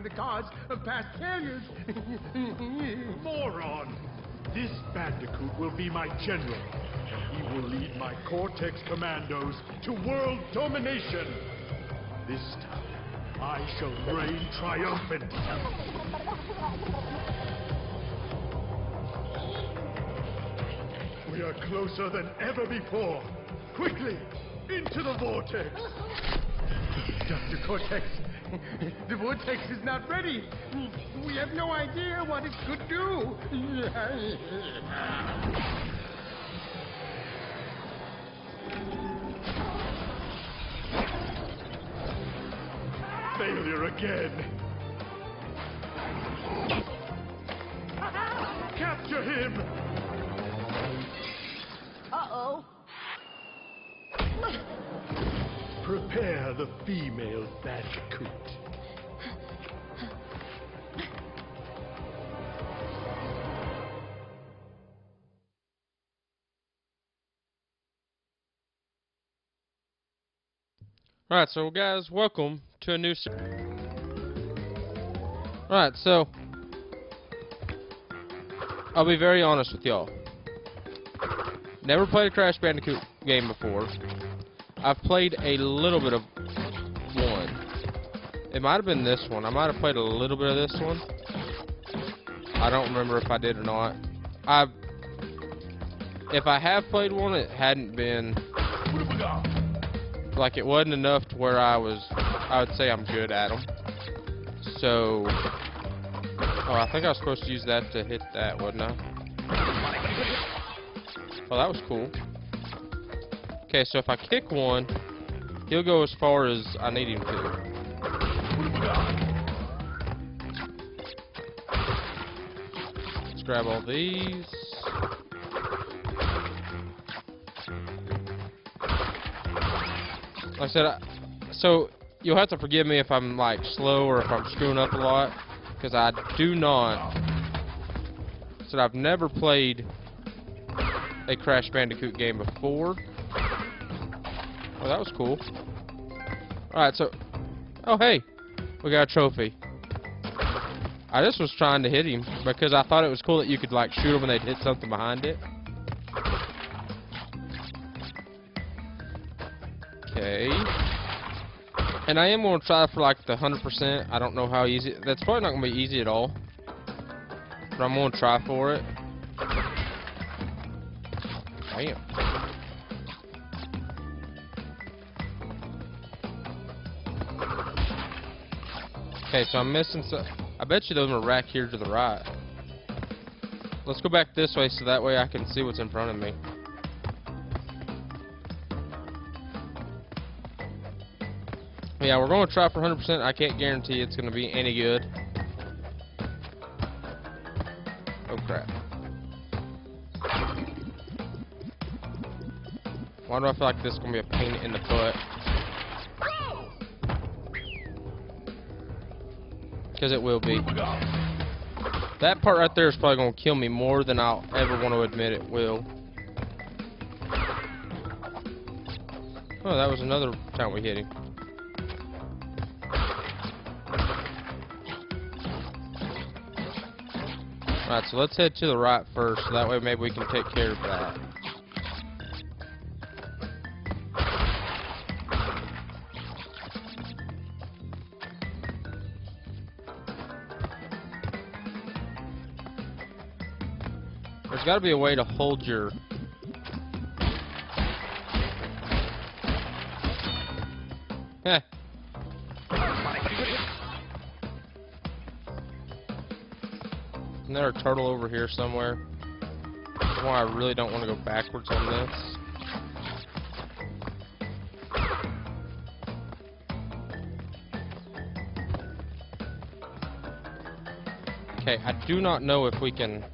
haven't the cause of past failures. Moron! This Bandicoot will be my general. and He will lead my Cortex commandos to world domination. This time, I shall reign triumphant. We are closer than ever before. Quickly, into the vortex. Dr. Cortex, the vortex is not ready. We have no idea what it could do. Failure again. Prepare the female Bandicoot. Alright, so guys, welcome to a new Alright, so I'll be very honest with y'all. Never played a Crash Bandicoot game before. I've played a little bit of one. It might have been this one. I might have played a little bit of this one. I don't remember if I did or not. I if I have played one, it hadn't been like it wasn't enough to where I was I would say I'm good at them. So Oh, I think I was supposed to use that to hit that, wasn't I? Oh, that was cool. Okay, so if I kick one, he'll go as far as I need him to. Let's grab all these. Like I said, I, so you'll have to forgive me if I'm like slow or if I'm screwing up a lot, because I do not. Said I've never played a Crash Bandicoot game before. Oh, that was cool. Alright, so... Oh, hey! We got a trophy. I just was trying to hit him because I thought it was cool that you could, like, shoot him and they'd hit something behind it. Okay. And I am going to try for, like, the 100%. I don't know how easy... That's probably not going to be easy at all. But I'm going to try for it. Damn. Okay, so I'm missing some. I bet you those are rack here to the right. Let's go back this way so that way I can see what's in front of me. Yeah, we're going to try for 100%. I can't guarantee it's going to be any good. Oh, crap. Why do I feel like this is going to be a pain in the butt? Because it will be. That part right there is probably going to kill me more than I'll ever want to admit it will. Oh, that was another time we hit him. Alright, so let's head to the right first, so that way maybe we can take care of that. Got to be a way to hold your... Heh. Isn't there a turtle over here somewhere? That's why I really don't want to go backwards on this. Okay, I do not know if we can...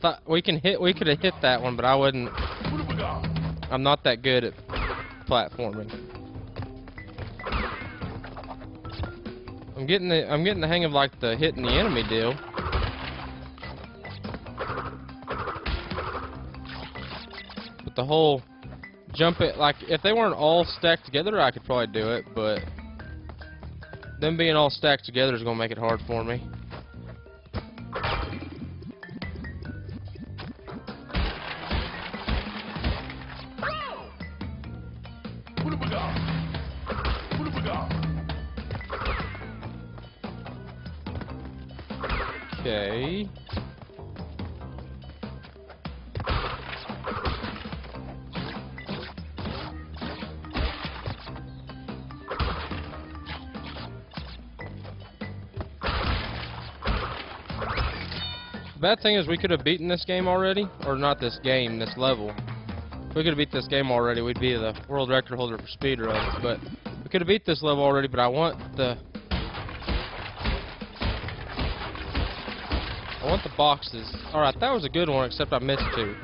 thought we can hit. We could have hit that one, but I wouldn't. I'm not that good at platforming. I'm getting the. I'm getting the hang of like the hitting the enemy deal. But the whole jump it, like, if they weren't all stacked together, I could probably do it, but them being all stacked together is to make it hard for me. Okay. Bad thing is we could have beaten this game already, or not this game, this level. If we could have beat this game already, we'd be the world record holder for speed runs. But we could have beat this level already, but I want the want the boxes. Alright, that was a good one, except I missed two.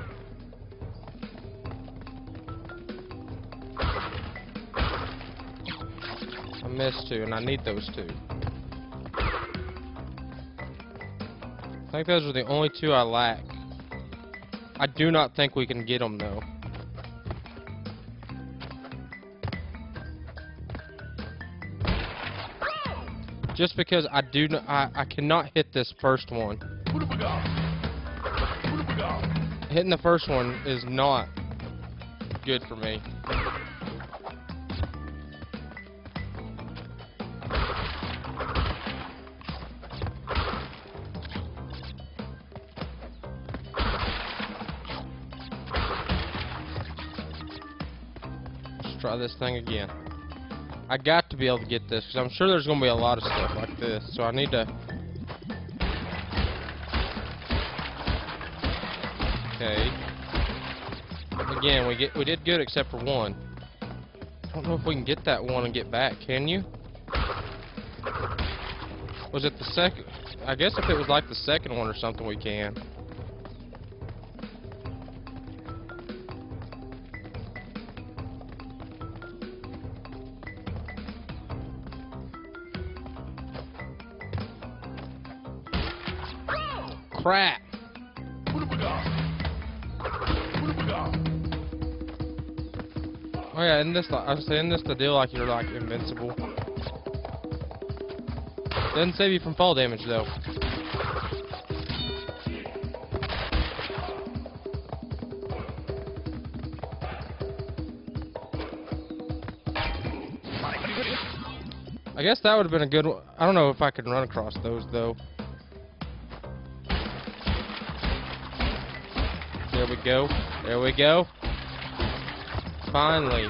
I missed two, and I need those two. I think those are the only two I lack. I do not think we can get them, though. Just because I do, not, I cannot hit this first one. Hitting the first one is not good for me. Let's try this thing again. I got to be able to get this, because I'm sure there's going to be a lot of stuff like this, so I need to... Okay. Again, we get we did good except for one. I don't know if we can get that one and get back, can you? Was it the second? I guess if it was like the second one or something, we can. Crap! Isn't this I was saying this to deal like you're like invincible? Doesn't save you from fall damage though. I guess that would have been a good one. I don't know if I could run across those though. There we go. There we go. Finally.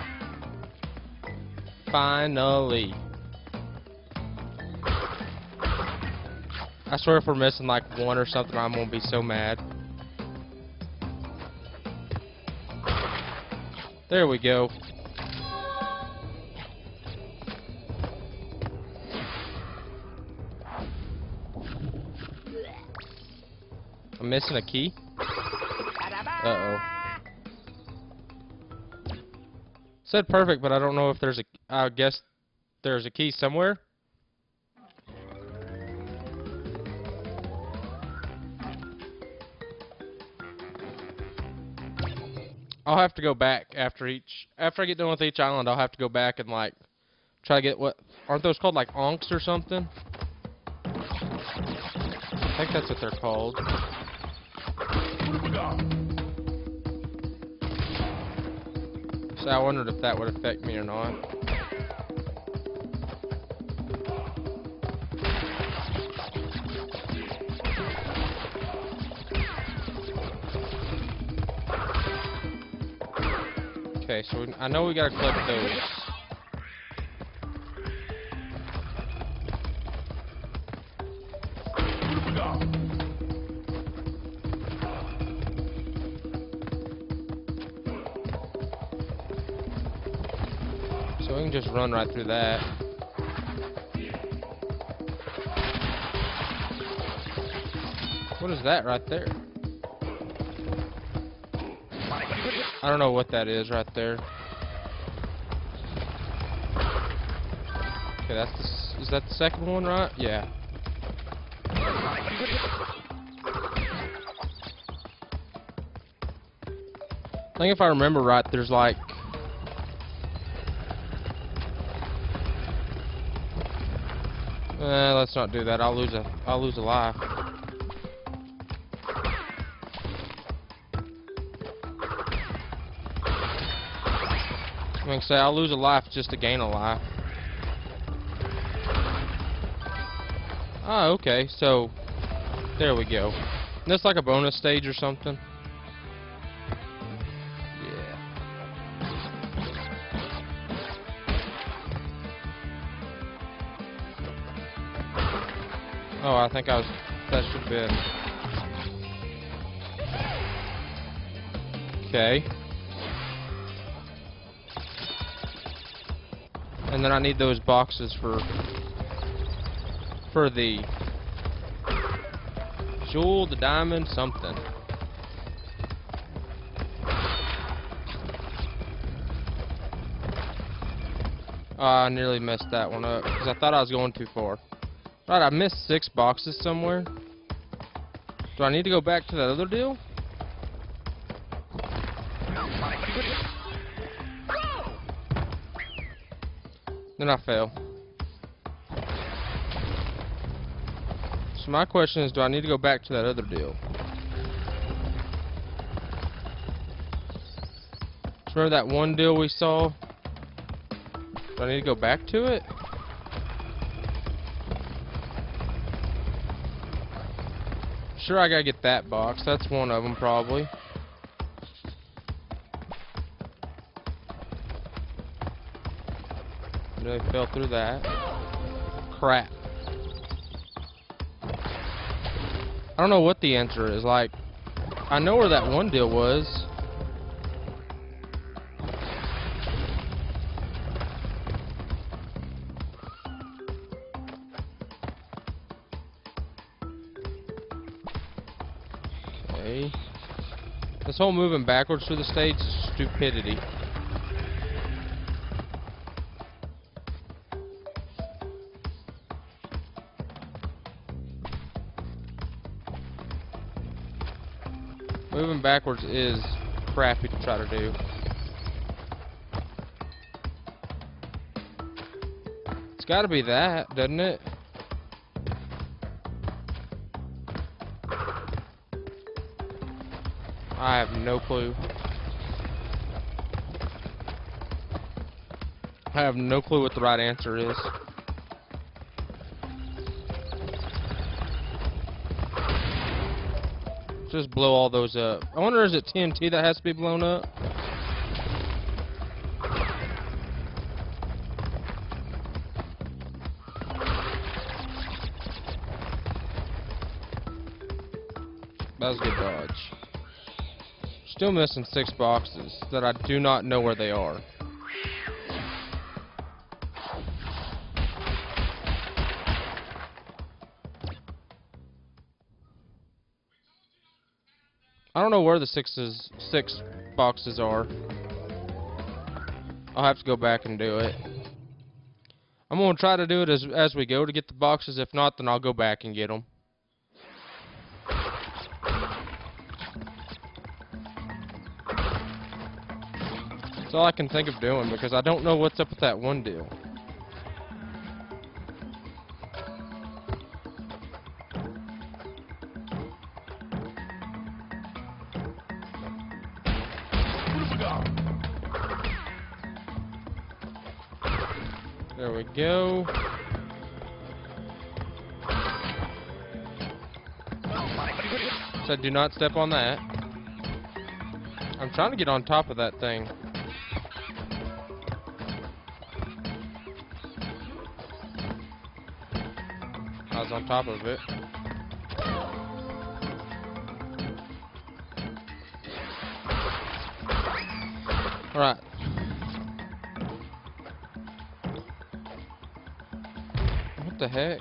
Finally. I swear if we're missing like one or something, I'm gonna be so mad. There we go. I'm missing a key. Uh-oh. Said perfect, but I don't know if there's a... I guess there's a key somewhere. I'll have to go back after each... After I get done with each island, I'll have to go back and, like, try to get what... Aren't those called, like, onks or something? I think that's what they're called. So I wondered if that would affect me or not. Okay, so I know we gotta collect those. We can just run right through that. What is that right there? I don't know what that is right there. Okay, that's the, is that the second one, right? Yeah. I think if I remember right, there's like Eh, let's not do that. I'll lose a I'll lose a life. I'm gonna say I'll lose a life just to gain a life. Ah, okay, so there we go. That's like a bonus stage or something. Oh, I think I was. That should be it. Okay. And then I need those boxes for for the jewel, the diamond, something. Oh, I nearly messed that one up because I thought I was going too far. Right, I missed six boxes somewhere. Do I need to go back to that other deal? Then I fail. So my question is, do I need to go back to that other deal? Remember that one deal we saw? Do I need to go back to it? Sure, I gotta get that box. That's one of them, probably. Really fell through that. Crap. I don't know what the answer is. Like, I know where that one deal was. This whole moving backwards through the stage is stupidity. Moving backwards is crappy to try to do. It's gotta be that, doesn't it? I have no clue. I have no clue what the right answer is. Just blow all those up. I wonder is it TNT that has to be blown up? Still missing six boxes that I do not know where they are. I don't know where the sixes six boxes are. I'll have to go back and do it. I'm gonna try to do it as as we go to get the boxes. If not, then I'll go back and get them. All I can think of doing because I don't know what's up with that one deal. There we go. Said do not step on that. I'm trying to get on top of that thing. Was on top of it. Alright. What the heck?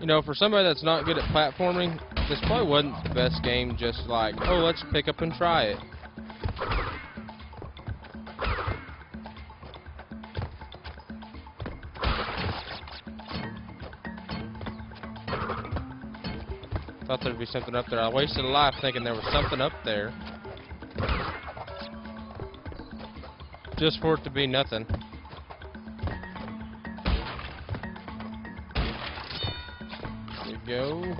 You know, for somebody that's not good at platforming, this probably wasn't the best game just like, oh, let's pick up and try it. I thought there'd be something up there. I wasted a life thinking there was something up there. Just for it to be nothing. There you go.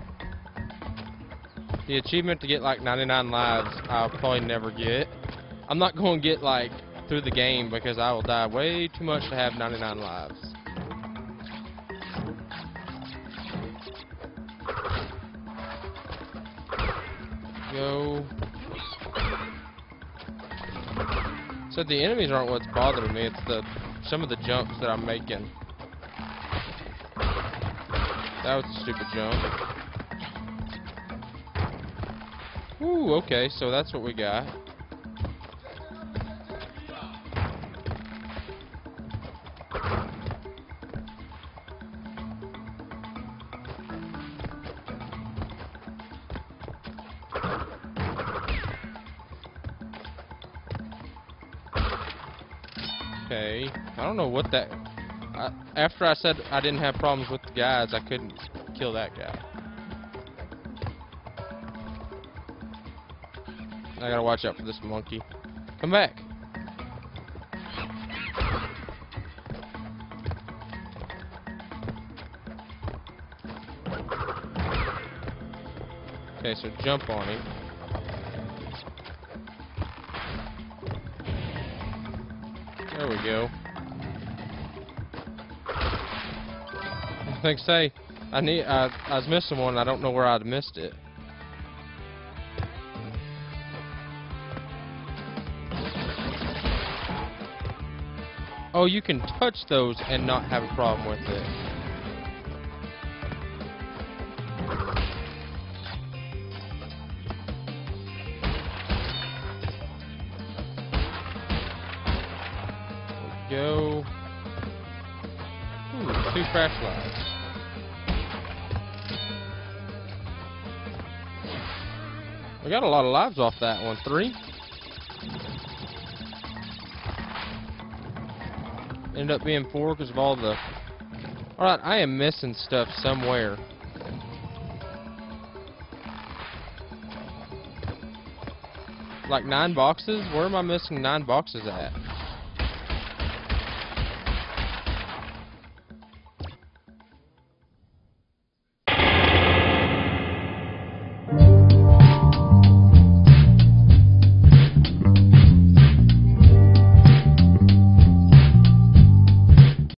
The achievement to get like 99 lives, I'll probably never get. I'm not going to get like through the game because I will die way too much to have 99 lives. Go. So the enemies aren't what's bothering me, it's the some of the jumps that I'm making. That was a stupid jump. Ooh, okay, so that's what we got. Don't know what that... I, after I said I didn't have problems with the guys, I couldn't kill that guy. I gotta watch out for this monkey. Come back. Okay, so jump on him. There we go. Thanks, say. I need. I, I was missing one. I don't know where I'd missed it. Oh, you can touch those and not have a problem with it. Got a lot of lives off that one. Three. Ended up being four because of all the... Alright, I am missing stuff somewhere. Like nine boxes? Where am I missing nine boxes at?